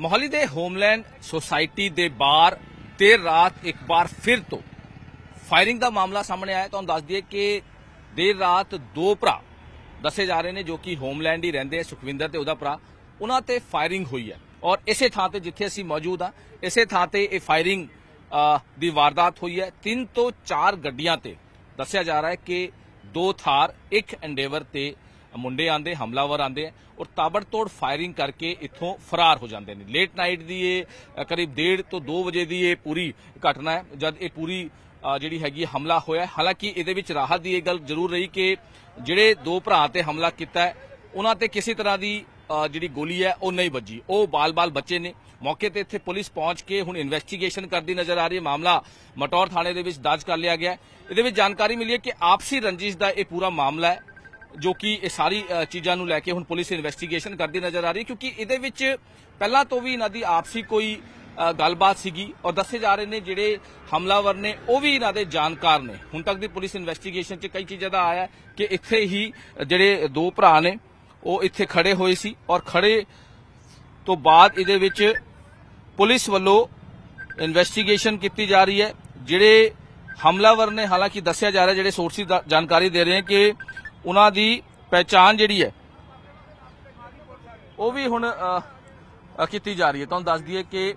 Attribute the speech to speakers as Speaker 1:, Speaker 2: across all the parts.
Speaker 1: ਮੋਹਾਲੀ ਦੇ homeland society ਦੇ ਬਾਹਰ ਦੇਰ ਰਾਤ ਇੱਕ ਵਾਰ ਫਿਰ ਤੋਂ ਫਾਇਰਿੰਗ ਦਾ ਮਾਮਲਾ ਸਾਹਮਣੇ ਆਇਆ ਤੁਹਾਨੂੰ ਦੱਸ ਦਈਏ ਕਿ ਦੇਰ ਰਾਤ ਦੋ ਭਰਾ ਦੱਸੇ ਜਾ ਰਹੇ ਨੇ ਜੋ ਕਿ ਹੋਮਲੈਂਡ ਹੀ ਰਹਿੰਦੇ ਆ, ਸੁਖਵਿੰਦਰ ਤੇ ਉਹਦਾ ਭਰਾ। ਉਹਨਾਂ ਤੇ ਫਾਇਰਿੰਗ ਹੋਈ ਹੈ ਔਰ ਇਸੇ ਥਾਂ ਤੇ ਜਿੱਥੇ ਅਸੀਂ ਮੌਜੂਦ ਆ ਇਸੇ ਥਾਂ ਤੇ ਇਹ ਫਾਇਰਿੰਗ ਦੀ ਵਾਰਦਾਤ ਹੋਈ ਹੈ। ਤਿੰਨ ਤੋਂ ਚਾਰ ਗੱਡੀਆਂ ਤੇ ਦੱਸਿਆ ਜਾ ਰਿਹਾ ਹੈ ਕਿ ਦੋ ਥਾਰ, ਇੱਕ ਐਂਡੇਵਰ ਤੇ ਮੁੰਡੇ ਆਂਦੇ ਹਮਲਾਵਰ ਆਂਦੇ ਆ ਔਰ ਤਾਬੜਤੋੜ ਫਾਇਰਿੰਗ ਕਰਕੇ ਇੱਥੋਂ ਫਰਾਰ ਹੋ ਜਾਂਦੇ ਨੇ। ਲੇਟ ਨਾਈਟ ਦੀ ਇਹ ਕਰੀਬ 1:30 ਤੋਂ 2 ਵਜੇ ਦੀ ਇਹ ਪੂਰੀ ਘਟਨਾ ਹੈ ਜਦ ਇਹ ਪੂਰੀ ਜਿਹੜੀ ਹੈਗੀ ਹਮਲਾ ਹੋਇਆ ਹਾਲਾਂਕਿ ਇਹਦੇ ਵਿੱਚ ਰਾਹਤ ਦੀ ਇਹ ਗੱਲ ਜ਼ਰੂਰ ਰਹੀ ਕਿ ਜਿਹੜੇ ਦੋ ਭਰਾ ਤੇ ਹਮਲਾ ਕੀਤਾ ਹੈ, ਉਹਨਾਂ ਤੇ ਕਿਸੇ ਤਰ੍ਹਾਂ ਦੀ ਜਿਹੜੀ ਗੋਲੀ ਹੈ ਉਹ ਨਹੀਂ ਵੱਜੀ। ਉਹ ਬਾਲ-ਬਾਲ ਬੱਚੇ ਨੇ। ਮੌਕੇ ਤੇ ਇੱਥੇ ਪੁਲਿਸ ਪਹੁੰਚ ਕੇ ਹੁਣ ਇਨਵੈਸਟੀਗੇਸ਼ਨ ਕਰਦੀ ਨਜ਼ਰ ਆ ਰਹੀ ਹੈ। ਮਾਮਲਾ ਮਟੌਰ ਥਾਣੇ ਦੇ ਵਿੱਚ ਦਰਜ ਕਰ ਲਿਆ ਗਿਆ ਇਹਦੇ ਵਿੱਚ ਜਾਣਕਾਰੀ ਮਿਲੀ ਹੈ ਕਿ ਆਪਸੀ ਰੰਜਿਸ਼ ਦਾ ਇਹ ਪੂਰਾ ਮਾਮਲਾ ਹੈ। ਜੋ ਕਿ ਇਹ ਸਾਰੀ ਚੀਜ਼ਾਂ ਨੂੰ ਲੈ ਕੇ ਹੁਣ ਪੁਲਿਸ ਇਨਵੈਸਟੀਗੇਸ਼ਨ ਕਰਦੀ ਨਜ਼ਰ ਆ ਰਹੀ ਹੈ, ਕਿਉਂਕਿ ਇਹਦੇ ਵਿੱਚ ਪਹਿਲਾਂ ਤੋਂ ਵੀ ਇਹਨਾਂ ਦੀ ਆਪਸੀ ਕੋਈ ਗੱਲਬਾਤ ਸੀਗੀ ਔਰ ਦੱਸੇ ਜਾ ਰਹੇ ਨੇ ਜਿਹੜੇ ਹਮਲਾਵਰ ਨੇ, ਉਹ ਵੀ ਇਹਨਾਂ ਦੇ ਜਾਣਕਾਰ ਨੇ। ਹੁਣ ਤੱਕ ਦੀ ਪੁਲਿਸ ਇਨਵੈਸਟੀਗੇਸ਼ਨ 'ਚ ਕਈ ਚੀਜ਼ਾਂ ਦਾ ਆਇਆ ਕਿ ਇੱਥੇ ਹੀ ਜਿਹੜੇ ਦੋ ਭਰਾ ਨੇ, ਉਹ ਇੱਥੇ ਖੜੇ ਹੋਏ ਸੀ ਔਰ ਖੜੇ ਤੋਂ ਬਾਅਦ ਇਹਦੇ ਵਿੱਚ ਪੁਲਿਸ ਵੱਲੋਂ ਇਨਵੈਸਟੀਗੇਸ਼ਨ ਕੀਤੀ ਜਾ ਰਹੀ ਹੈ। ਜਿਹੜੇ ਹਮਲਾਵਰ ਨੇ, ਹਾਲਾਂਕਿ ਦੱਸਿਆ ਜਾ ਰਿਹਾ, ਜਿਹੜੇ ਸੋਰਸਿਸ ਜਾਣਕਾਰੀ ਦੇ ਰਹੇ ਹਨ ਕਿ ਉਹਨਾਂ ਦੀ ਪਹਿਚਾਣ ਜਿਹੜੀ ਹੈ, ਉਹ ਵੀ ਹੁਣ ਕੀਤੀ ਜਾ ਰਹੀ ਹੈ। ਤੁਹਾਨੂੰ ਦੱਸ ਦਈਏ ਕਿ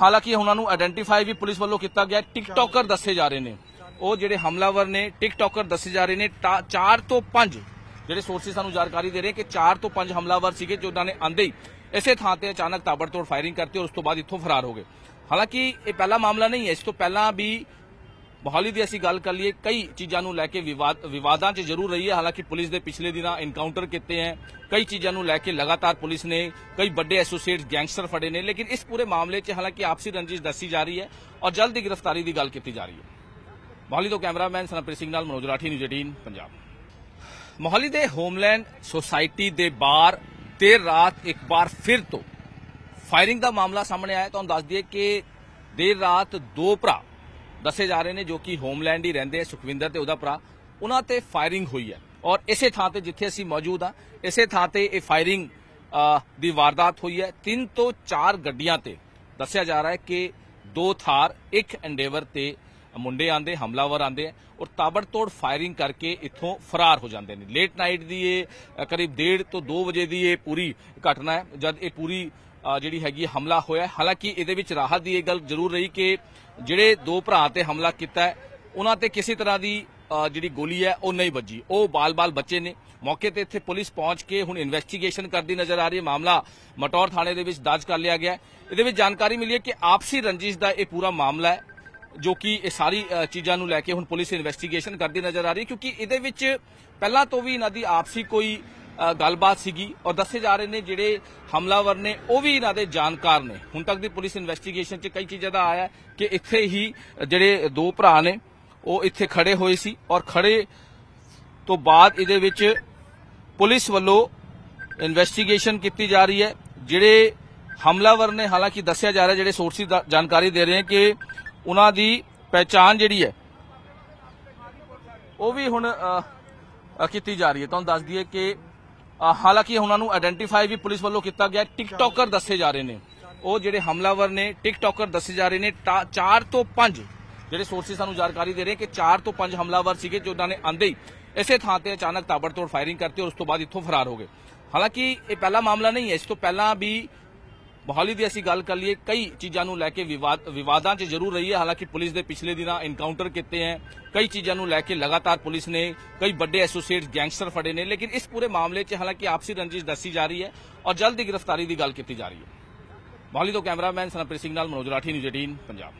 Speaker 1: ਹਾਲਾਂਕਿ ਉਹਨਾਂ ਨੂੰ ਆਇਡੈਂਟੀਫਾਈ ਵੀ ਪੁਲਿਸ ਵੱਲੋਂ ਕੀਤਾ ਗਿਆ। ਟਿਕਟੋਕਰ ਦੱਸੇ ਜਾ ਰਹੇ ਨੇ। ਉਹ ਜਿਹੜੇ ਹਮਲਾਵਰ ਨੇ ਟਿਕਟੋਕਰ ਦੱਸੇ ਜਾ ਰਹੇ ਨੇ। 4 ਤੋਂ 5 ਜਿਹੜੇ ਸੋਰਸਿਸ ਸਾਨੂੰ ਜਾਣਕਾਰੀ ਦੇ ਰਹੇ ਕਿ 4 ਤੋਂ 5 ਹਮਲਾਵਰ ਸੀਗੇ ਜੋ ਉਹਨਾਂ ਨੇ ਆਂਦੇ ਹੀ ਇਸੇ ਥਾਂ ਤੇ ਅਚਾਨਕ ਤਾਬੜਤੋੜ ਫਾਇਰਿੰਗ ਕਰਤੀ ਔਰ ਉਸ ਤੋਂ ਬਾਅਦ ਇੱਥੋਂ ਫਰਾਰ ਹੋ ਗਏ। ਹਾਲਾਂਕਿ ਇਹ ਪਹਿਲਾ ਮਾਮਲਾ ਨਹੀਂ ਹੈ। ਇਸ ਤੋਂ ਪਹਿਲਾਂ ਵੀ ਮੋਹਾਲੀ ਦੀ ਅਸੀਂ ਗੱਲ ਕਰ ਲਈਏ, ਕਈ ਚੀਜ਼ਾਂ ਨੂੰ ਲੈ ਕੇ ਵਿਵਾਦ, ਵਿਵਾਦਾਂ 'ਚ ਜ਼ਰੂਰ ਰਹੀ ਹੈ ਹਾਲਾਂਕਿ ਪੁਲਿਸ ਦੇ ਪਿਛਲੇ ਦਿਨਾਂ ਇਨਕਾਊਂਟਰ ਕੀਤੇ ਹੈ। ਕਈ ਚੀਜ਼ਾਂ ਨੂੰ ਲੈ ਕੇ ਲਗਾਤਾਰ ਪੁਲਿਸ ਨੇ ਕਈ ਵੱਡੇ ਐਸੋਸੀਏਟ ਗੈਂਗਸਟਰ ਫੜੇ ਨੇ, ਲੇਕਿਨ ਇਸ ਪੂਰੇ ਮਾਮਲੇ 'ਚ ਹਾਲਾਂਕਿ ਆਪਸੀ ਰੰਜਿਸ਼ ਦੱਸੀ ਜਾ ਰਹੀ ਹੈ ਔਰ ਜਲਦ ਦੀ ਗ੍ਰਿਫਤਾਰੀ ਦੀ ਗੱਲ ਕੀਤੀ ਜਾ ਰਹੀ ਹੈ। ਮੋਹਾਲੀ ਤੋਂ ਕੈਮਰਾਮੈਨ ਸਨਪ੍ਰੀਤ ਸਿੰਘ ਨਾਲ ਮਨੋਜ ਰਾਠੀ, ਨਿਊਜ਼ 18 ਪੰਜਾਬ। ਮੋਹਾਲੀ ਦੇ ਹੋਮਲੈਂਡ ਸੋਸਾਇਟੀ ਦੇ ਬਾਹਰ ਦੇਰ ਰਾਤ ਇੱਕ ਵਾਰ ਫਿਰ ਤੋਂ ਫਾਇਰਿੰਗ ਦਾ ਮਾਮਲਾ ਸਾਹਮਣੇ ਆਇਆ ਤੁਹਾਨੂੰ ਦੱਸ ਦਈਏ ਕਿ ਦੇਰ ਰਾਤ ਦੋ ਭਰਾ ਦੱਸੇ ਜਾ ਰਹੇ ਨੇ ਜੋ ਕਿ ਹੋਮਲੈਂਡ ਹੀ ਰਹਿੰਦੇ ਆ, ਸੁਖਵਿੰਦਰ ਤੇ ਉਹਦਾ ਭਰਾ। ਉਹਨਾਂ ਤੇ ਫਾਇਰਿੰਗ ਹੋਈ ਹੈ। ਔਰ ਇਸੇ ਥਾਂ ਤੇ ਜਿੱਥੇ ਅਸੀਂ ਮੌਜੂਦ ਆ ਇਸੇ ਥਾਂ ਤੇ ਇਹ ਫਾਇਰਿੰਗ ਦੀ ਵਾਰਦਾਤ ਹੋਈ ਹੈ। ਤਿੰਨ ਤੋਂ ਚਾਰ ਗੱਡੀਆਂ ਤੇ ਦੱਸਿਆ ਜਾ ਰਿਹਾ ਹੈ ਕਿ ਦੋ ਥਾਰ, ਇੱਕ ਐਂਡੇਵਰ ਤੇ ਮੁੰਡੇ ਆਂਦੇ ਹਮਲਾਵਰ ਆਂਦੇ ਆ ਔਰ ਤਾਬੜਤੋੜ ਫਾਇਰਿੰਗ ਕਰਕੇ ਇੱਥੋਂ ਫਰਾਰ ਹੋ ਜਾਂਦੇ ਨੇ। ਲੇਟ ਨਾਈਟ ਦੀ ਇਹ ਕਰੀਬ 1:30 ਤੋਂ 2 ਵਜੇ ਦੀ ਇਹ ਪੂਰੀ ਘਟਨਾ ਹੈ ਜਦ ਇਹ ਪੂਰੀ ਜਿਹੜੀ ਹੈਗੀ ਹਮਲਾ ਹੋਇਆ ਹਾਲਾਂਕਿ ਇਹਦੇ ਵਿੱਚ ਰਾਹਤ ਦੀ ਇਹ ਗੱਲ ਜ਼ਰੂਰ ਰਹੀ ਕਿ ਜਿਹੜੇ ਦੋ ਭਰਾ ਤੇ ਹਮਲਾ ਕੀਤਾ ਹੈ, ਉਹਨਾਂ ਤੇ ਕਿਸੇ ਤਰ੍ਹਾਂ ਦੀ ਜਿਹੜੀ ਗੋਲੀ ਹੈ ਉਹ ਨਹੀਂ ਵੱਜੀ। ਉਹ ਬਾਲ-ਬਾਲ ਬੱਚੇ ਨੇ। ਮੌਕੇ ਤੇ ਇੱਥੇ ਪੁਲਿਸ ਪਹੁੰਚ ਕੇ ਹੁਣ ਇਨਵੈਸਟੀਗੇਸ਼ਨ ਕਰਦੀ ਨਜ਼ਰ ਆ ਰਹੀ ਹੈ। ਮਾਮਲਾ ਮਟੌਰ ਥਾਣੇ ਦੇ ਵਿੱਚ ਦਰਜ ਕਰ ਲਿਆ ਗਿਆ ਇਹਦੇ ਵਿੱਚ ਜਾਣਕਾਰੀ ਮਿਲੀ ਹੈ ਕਿ ਆਪਸੀ ਰੰਜਿਸ਼ ਦਾ ਇਹ ਪੂਰਾ ਮਾਮਲਾ ਹੈ। ਜੋ ਕਿ ਇਹ ਸਾਰੀ ਚੀਜ਼ਾਂ ਨੂੰ ਲੈ ਕੇ ਹੁਣ ਪੁਲਿਸ ਇਨਵੈਸਟੀਗੇਸ਼ਨ ਕਰਦੀ ਨਜ਼ਰ ਆ ਰਹੀ ਕਿਉਂਕਿ ਇਹਦੇ ਵਿੱਚ ਪਹਿਲਾਂ ਤੋਂ ਵੀ ਇਹਨਾਂ ਦੀ ਆਪਸੀ ਕੋਈ ਗੱਲਬਾਤ ਸੀਗੀ ਔਰ ਦੱਸੇ ਜਾ ਰਹੇ ਨੇ ਜਿਹੜੇ ਹਮਲਾਵਰ ਨੇ, ਉਹ ਵੀ ਇਹਨਾਂ ਦੇ ਜਾਣਕਾਰ ਨੇ। ਹੁਣ ਤੱਕ ਦੀ ਪੁਲਿਸ ਇਨਵੈਸਟੀਗੇਸ਼ਨ 'ਚ ਕਈ ਚੀਜ਼ਾਂ ਦਾ ਆਇਆ ਕਿ ਇੱਥੇ ਹੀ ਜਿਹੜੇ ਦੋ ਭਰਾ ਨੇ, ਉਹ ਇੱਥੇ ਖੜੇ ਹੋਏ ਸੀ ਔਰ ਖੜੇ ਤੋਂ ਬਾਅਦ ਇਹਦੇ ਵਿੱਚ ਪੁਲਿਸ ਵੱਲੋਂ ਇਨਵੈਸਟੀਗੇਸ਼ਨ ਕੀਤੀ ਜਾ ਰਹੀ ਹੈ। ਜਿਹੜੇ ਹਮਲਾਵਰ ਨੇ, ਹਾਲਾਂਕਿ ਦੱਸਿਆ ਜਾ ਰਿਹਾ, ਜਿਹੜੇ ਸੋਰਸਿਸ ਜਾਣਕਾਰੀ ਦੇ ਰਹੇ ਹਨ ਕਿ ਉਹਨਾਂ ਦੀ ਪਹਿਚਾਣ ਜਿਹੜੀ ਹੈ, ਉਹ ਵੀ ਹੁਣ ਕੀਤੀ ਜਾ ਰਹੀ ਹੈ। ਤੁਹਾਨੂੰ ਦੱਸ ਦਈਏ ਕਿ ਹਾਲਾਂਕਿ ਉਹਨਾਂ ਨੂੰ ਆਇਡੈਂਟੀਫਾਈ ਵੀ ਪੁਲਿਸ ਵੱਲੋਂ ਕੀਤਾ ਗਿਆ ਟਿਕਟੋਕਰ ਦੱਸੇ ਜਾ ਰਹੇ ਨੇ। ਉਹ ਜਿਹੜੇ ਹਮਲਾਵਰ ਨੇ ਟਿਕਟੋਕਰ ਦੱਸੇ ਜਾ ਰਹੇ ਨੇ। 4 ਤੋਂ 5 ਜਿਹੜੇ ਸੋਰਸਿਸ ਸਾਨੂੰ ਜਾਣਕਾਰੀ ਦੇ ਰਹੇ ਕਿ 4 ਤੋਂ 5 ਹਮਲਾਵਰ ਸੀਗੇ ਜੋ ਉਹਨਾਂ ਨੇ ਆਂਦੇ ਹੀ ਇਸੇ ਥਾਂ ਤੇ ਅਚਾਨਕ ਤਾਬੜਤੋੜ ਫਾਇਰਿੰਗ ਕਰਤੀ ਔਰ ਉਸ ਤੋਂ ਬਾਅਦ ਇੱਥੋਂ ਫਰਾਰ ਹੋ ਗਏ। ਹਾਲਾਂਕਿ ਇਹ ਪਹਿਲਾ ਮਾਮਲਾ ਨਹੀਂ ਹੈ। ਇਸ ਤੋਂ ਪਹਿਲਾਂ ਵੀ ਮੋਹਾਲੀ ਦੀ ਅਸੀਂ ਗੱਲ ਕਰ ਲਈਏ, ਕਈ ਚੀਜ਼ਾਂ ਨੂੰ ਲੈ ਕੇ ਵਿਵਾਦ, ਵਿਵਾਦਾਂ 'ਚ ਜ਼ਰੂਰ ਰਹੀ ਹੈ ਹਾਲਾਂਕਿ ਪੁਲਿਸ ਦੇ ਪਿਛਲੇ ਦਿਨਾਂ ਇਨਕਾਊਂਟਰ ਕੀਤੇ ਹੈ। ਕਈ ਚੀਜ਼ਾਂ ਨੂੰ ਲੈ ਕੇ ਲਗਾਤਾਰ ਪੁਲਿਸ ਨੇ, ਕਈ ਵੱਡੇ ਐਸੋਸੀਏਟ ਗੈਂਗਸਟਰ ਫੜੇ ਨੇ, ਲੇਕਿਨ ਇਸ ਪੂਰੇ ਮਾਮਲੇ 'ਚ ਹਾਲਾਂਕਿ ਆਪਸੀ ਰੰਜਿਸ਼ ਦੱਸੀ ਜਾ ਰਹੀ ਹੈ ਔਰ ਜਲਦ ਦੀ ਗ੍ਰਿਫਤਾਰੀ ਦੀ ਗੱਲ ਕੀਤੀ ਜਾ ਰਹੀ ਹੈ। ਮੋਹਾਲੀ ਤੋਂ ਕੈਮਰਾਮੈਨ ਸਨਪ੍ਰੀਤ ਸਿੰਘ ਨਾਲ ਮਨੋਜ ਰਾਠੀ, ਨਿਊਜ਼ 18 ਪੰਜਾਬ।